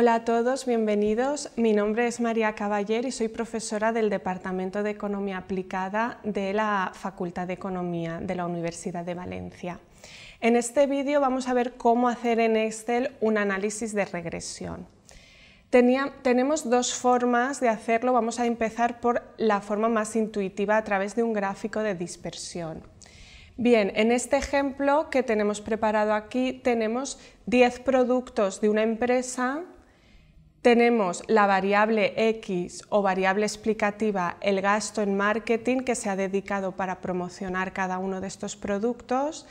Hola a todos, bienvenidos. Mi nombre es María Caballer y soy profesora del Departamento de Economía Aplicada de la Facultad de Economía de la Universidad de Valencia. En este vídeo vamos a ver cómo hacer en Excel un análisis de regresión. tenemos dos formas de hacerlo. Vamos a empezar por la forma más intuitiva a través de un gráfico de dispersión. Bien, en este ejemplo que tenemos preparado aquí tenemos 10 productos de una empresa tenemos la variable X o variable explicativa, el gasto en marketing que se ha dedicado para promocionar cada uno de estos productos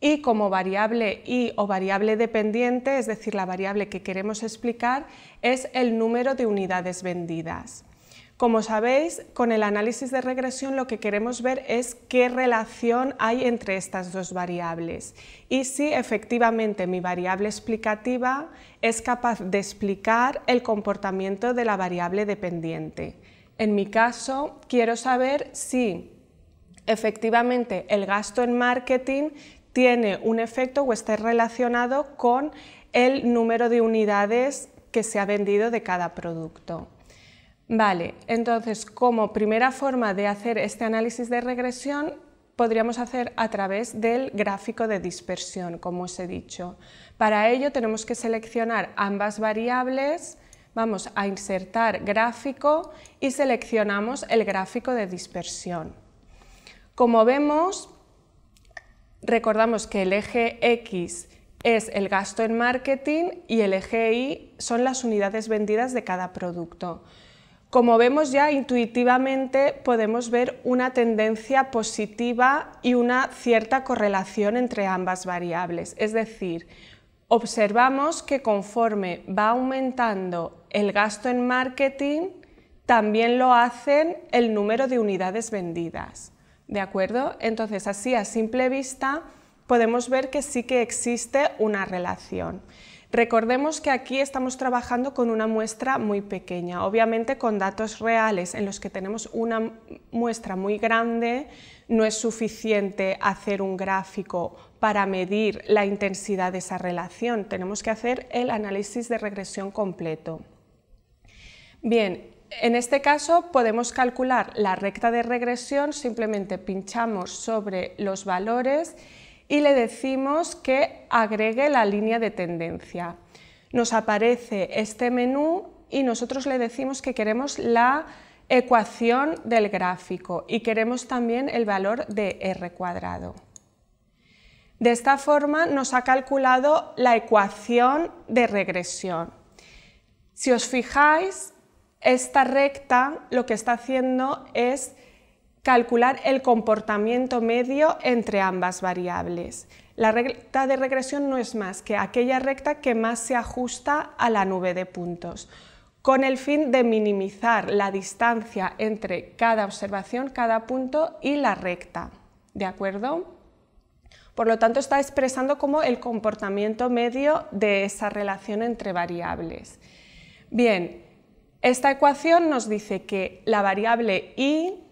y como variable Y o variable dependiente, es decir, la variable que queremos explicar, es el número de unidades vendidas. Como sabéis, con el análisis de regresión lo que queremos ver es qué relación hay entre estas dos variables y si efectivamente mi variable explicativa es capaz de explicar el comportamiento de la variable dependiente. En mi caso, quiero saber si efectivamente el gasto en marketing tiene un efecto o está relacionado con el número de unidades que se ha vendido de cada producto. Vale, entonces como primera forma de hacer este análisis de regresión podríamos hacer a través del gráfico de dispersión, como os he dicho. Para ello tenemos que seleccionar ambas variables, vamos a insertar gráfico y seleccionamos el gráfico de dispersión. Como vemos, recordamos que el eje X es el gasto en marketing y el eje Y son las unidades vendidas de cada producto. Como vemos ya intuitivamente podemos ver una tendencia positiva y una cierta correlación entre ambas variables, es decir, observamos que conforme va aumentando el gasto en marketing, también lo hacen el número de unidades vendidas. ¿De acuerdo? Entonces, así a simple vista podemos ver que sí que existe una relación. Recordemos que aquí estamos trabajando con una muestra muy pequeña, obviamente con datos reales en los que tenemos una muestra muy grande, no es suficiente hacer un gráfico para medir la intensidad de esa relación, tenemos que hacer el análisis de regresión completo. Bien, en este caso podemos calcular la recta de regresión, simplemente pinchamos sobre los valores y le decimos que agregue la línea de tendencia. Nos aparece este menú y nosotros le decimos que queremos la ecuación del gráfico y queremos también el valor de r cuadrado. De esta forma nos ha calculado la ecuación de regresión. Si os fijáis, esta recta lo que está haciendo es calcular el comportamiento medio entre ambas variables. La recta de regresión no es más que aquella recta que más se ajusta a la nube de puntos, con el fin de minimizar la distancia entre cada observación, cada punto y la recta. ¿De acuerdo? Por lo tanto, está expresando como el comportamiento medio de esa relación entre variables. Bien, esta ecuación nos dice que la variable y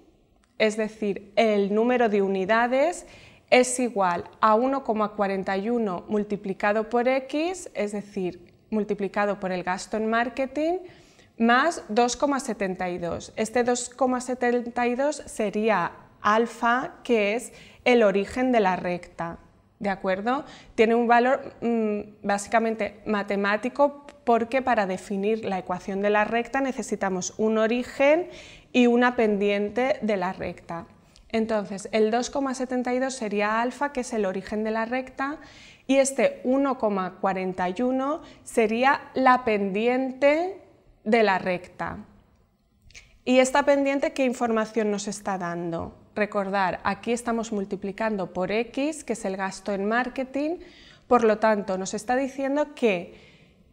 es decir, el número de unidades es igual a 1,41 multiplicado por x, es decir, multiplicado por el gasto en marketing, más 2,72. Este 2,72 sería alfa, que es el origen de la recta. ¿De acuerdo? Tiene un valor mm, básicamente matemático porque para definir la ecuación de la recta necesitamos un origen y una pendiente de la recta. Entonces, el 2,72 sería alfa, que es el origen de la recta, y este 1,41 sería la pendiente de la recta. ¿Y esta pendiente qué información nos está dando? Recordar, aquí estamos multiplicando por X, que es el gasto en marketing, por lo tanto nos está diciendo que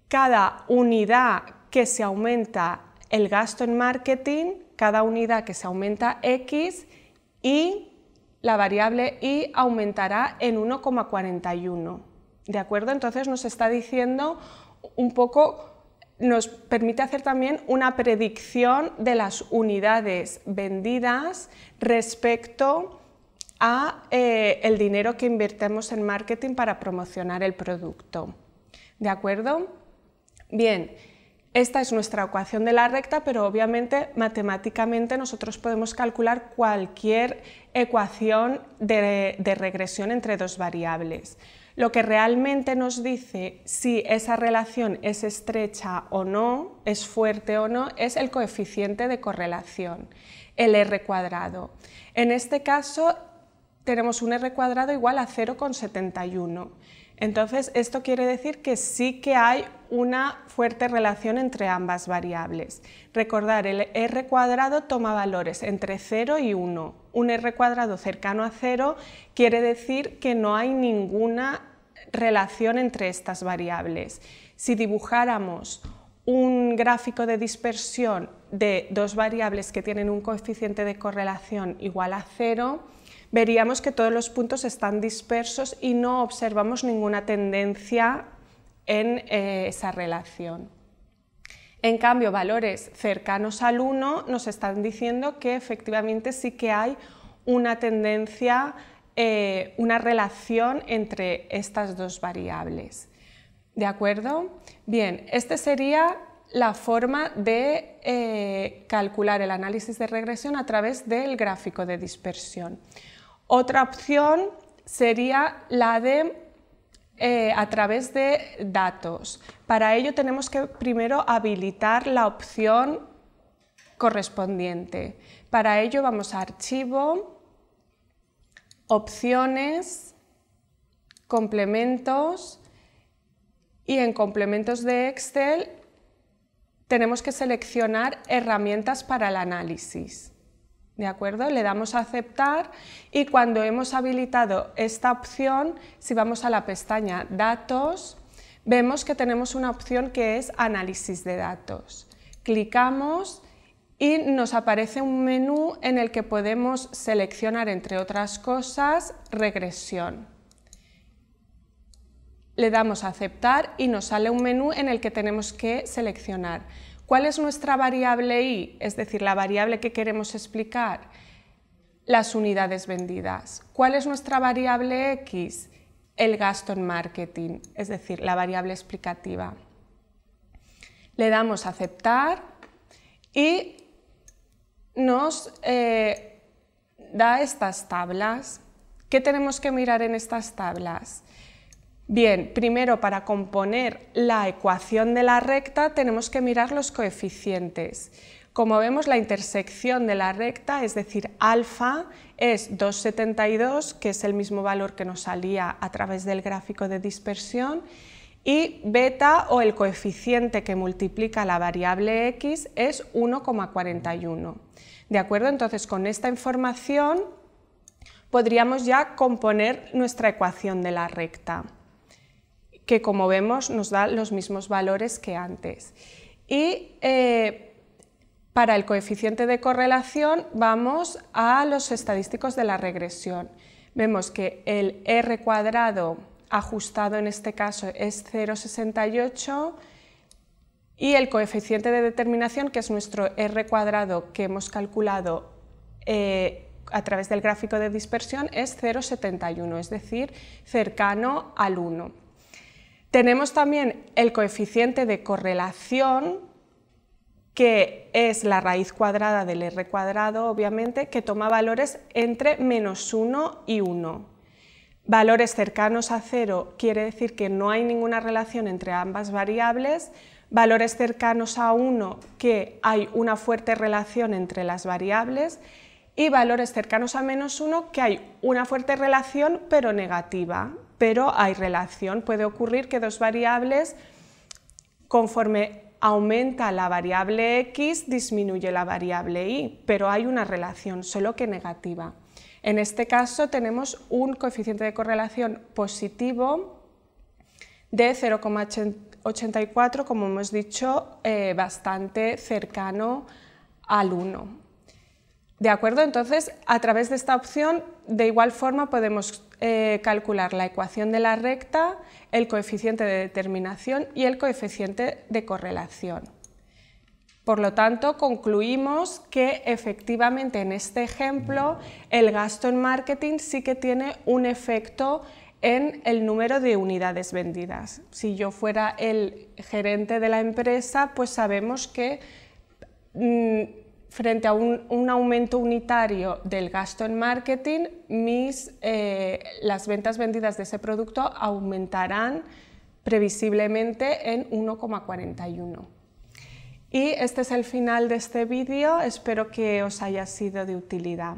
cada unidad que se aumenta el gasto en marketing cada unidad que se aumenta X y la variable Y aumentará en 1,41. ¿De acuerdo? Entonces nos está diciendo un poco, nos permite hacer también una predicción de las unidades vendidas respecto a eh, el dinero que invertimos en marketing para promocionar el producto. ¿De acuerdo? Bien, esta es nuestra ecuación de la recta, pero obviamente matemáticamente nosotros podemos calcular cualquier ecuación de, regresión entre dos variables. Lo que realmente nos dice si esa relación es estrecha o no, es fuerte o no, es el coeficiente de correlación, el r cuadrado. En este caso tenemos un r cuadrado igual a 0,71. Entonces, esto quiere decir que sí que hay una fuerte relación entre ambas variables. Recordar, el r cuadrado toma valores entre 0 y 1. Un r cuadrado cercano a 0 quiere decir que no hay ninguna relación entre estas variables. Si dibujáramos un gráfico de dispersión de dos variables que tienen un coeficiente de correlación igual a 0, veríamos que todos los puntos están dispersos y no observamos ninguna tendencia en eh, esa relación. En cambio, valores cercanos al 1 nos están diciendo que efectivamente sí que hay una tendencia, eh, una relación entre estas dos variables. ¿De acuerdo? Bien, esta sería la forma de eh, calcular el análisis de regresión a través del gráfico de dispersión. Otra opción sería la de eh, a través de datos. Para ello tenemos que primero habilitar la opción correspondiente. Para ello vamos a Archivo, Opciones, Complementos y en Complementos de Excel tenemos que seleccionar Herramientas para el análisis. ¿De acuerdo? Le damos a aceptar y cuando hemos habilitado esta opción, si vamos a la pestaña Datos, vemos que tenemos una opción que es Análisis de datos. Clicamos y nos aparece un menú en el que podemos seleccionar, entre otras cosas, regresión. Le damos a aceptar y nos sale un menú en el que tenemos que seleccionar ¿Cuál es nuestra variable i? Es decir, la variable que queremos explicar. Las unidades vendidas. ¿Cuál es nuestra variable x? El gasto en marketing, es decir, la variable explicativa. Le damos a aceptar y nos eh, da estas tablas. ¿Qué tenemos que mirar en estas tablas? Bien, primero para componer la ecuación de la recta tenemos que mirar los coeficientes. Como vemos, la intersección de la recta, es decir, alfa, es 2,72, que es el mismo valor que nos salía a través del gráfico de dispersión, y beta, o el coeficiente que multiplica la variable x, es 1,41. ¿De acuerdo? Entonces, con esta información podríamos ya componer nuestra ecuación de la recta que como vemos nos da los mismos valores que antes. Y eh, para el coeficiente de correlación vamos a los estadísticos de la regresión. Vemos que el R cuadrado ajustado en este caso es 0,68 y el coeficiente de determinación, que es nuestro R cuadrado que hemos calculado eh, a través del gráfico de dispersión, es 0,71, es decir, cercano al 1. Tenemos también el coeficiente de correlación, que es la raíz cuadrada del r cuadrado, obviamente, que toma valores entre menos 1 y 1. Valores cercanos a 0 quiere decir que no hay ninguna relación entre ambas variables. Valores cercanos a 1 que hay una fuerte relación entre las variables y valores cercanos a menos 1 que hay una fuerte relación pero negativa pero hay relación. Puede ocurrir que dos variables, conforme aumenta la variable x, disminuye la variable y, pero hay una relación, solo que negativa. En este caso tenemos un coeficiente de correlación positivo de 0,84, como hemos dicho, eh, bastante cercano al 1. ¿De acuerdo? Entonces, a través de esta opción, de igual forma podemos eh, calcular la ecuación de la recta, el coeficiente de determinación y el coeficiente de correlación. Por lo tanto, concluimos que efectivamente en este ejemplo el gasto en marketing sí que tiene un efecto en el número de unidades vendidas. Si yo fuera el gerente de la empresa, pues sabemos que mm, frente a un, aumento unitario del gasto en marketing, mis, eh, las ventas vendidas de ese producto aumentarán previsiblemente en 1,41. Y este es el final de este vídeo, espero que os haya sido de utilidad.